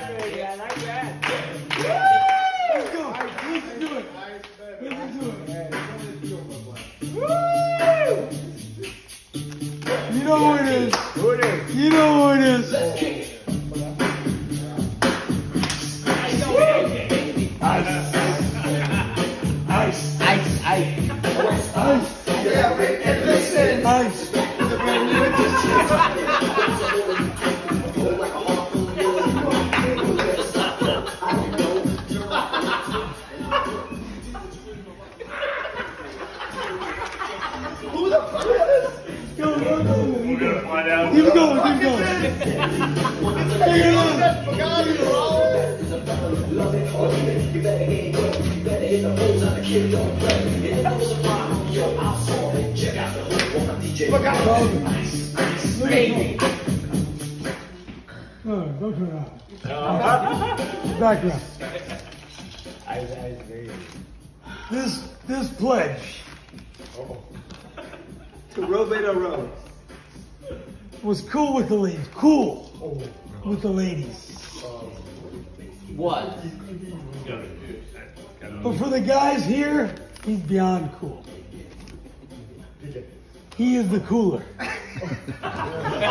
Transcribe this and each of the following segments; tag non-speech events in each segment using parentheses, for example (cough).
that, baby. I like that. Let's go. Listen to it. Listen to it. You know who it is. Who it is? You know who it is. Ice, ice. Ice. Ice. Go, go, go. We're gonna find out. Keep going, keep going. Take it on. No, don't turn it on. Background. Ice, ice, baby. This this pledge To Robedo Road. was cool with the ladies. Cool with the ladies. What? But for the guys here, he's beyond cool. He is the cooler. (laughs)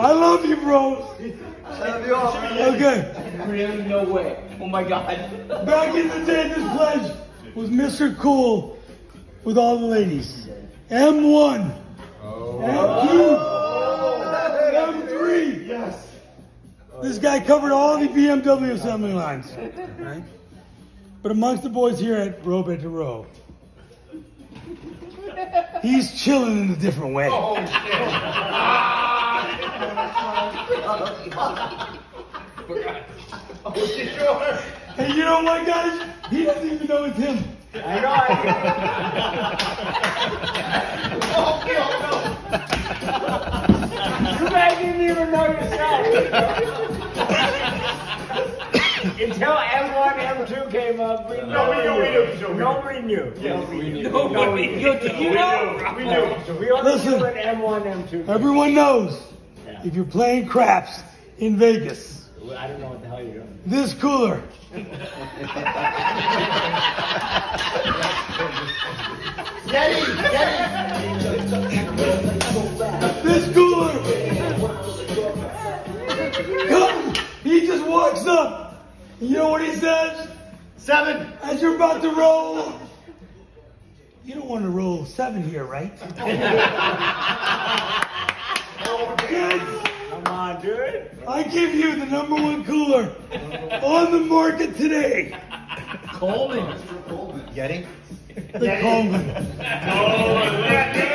I love you, bro. Okay. Really? No way. Oh my god. Back in the day, this pledge was Mr. Cool with all the ladies. M1. M2. M3. Yes. This guy covered all the BMW assembly lines. Right? But amongst the boys here at Row to Row, he's chilling in a different way. Oh, And you know what, guys? He doesn't even know it's him. I know. (laughs) Until M1, M2 came up, we No, we knew, we knew, sure, we knew. Nobody knew. Yes, we knew. Nobody knew. You know? We knew. So we only Listen. knew when M1, M2. Everyone knows Yeah. if you're playing craps in Vegas, I don't know what the hell you're doing. this cooler This cooler. Come. He just walks up. And you know what he says? Seven. As you're about to roll. You don't want to roll seven here, right? Kids, (laughs) Come on, dude. I give you the number one cooler on the market today. Coleman. Getting? The Coleman. Oh,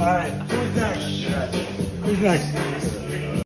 All right, who's next? Who's next?